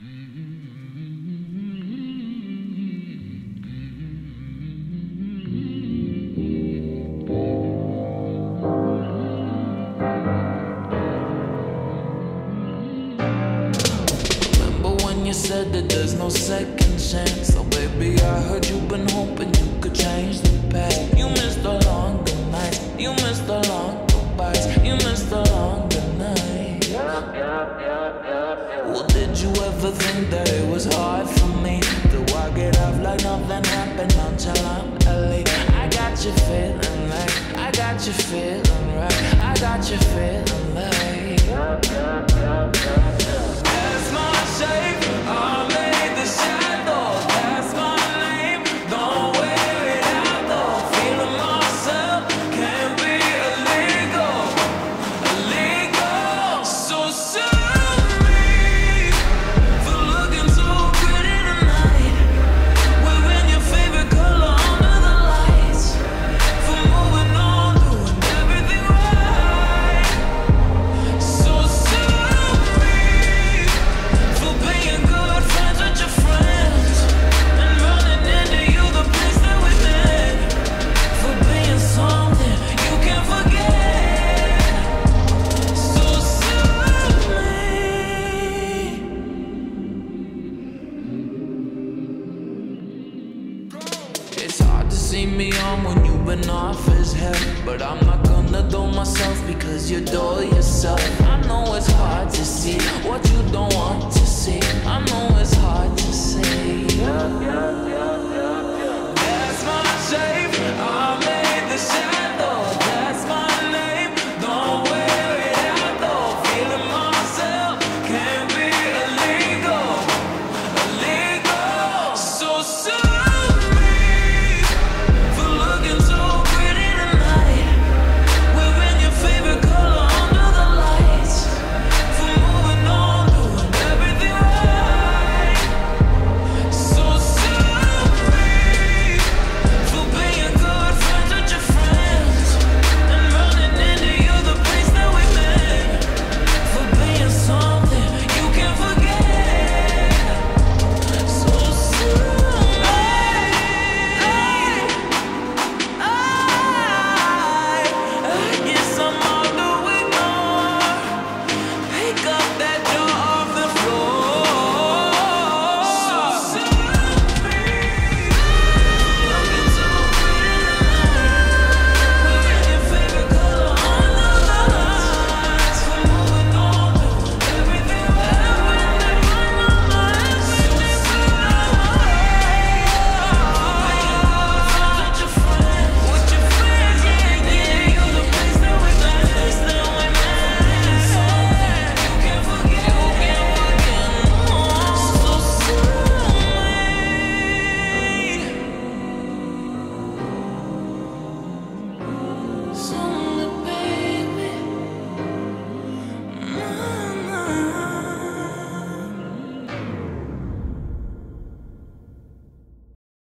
Remember when you said that there's no second chance? So baby, I heard you've been hoping you could change the past. Did you ever think that it was hard for me to walk it off like nothing happened nonchalantly? I got you feeling like, I got you feeling right, I got It's hard to see me on when you've been off as hell. But I'm not gonna throw myself because you dull yourself. I know it's hard to see what you don't want to see. I know it's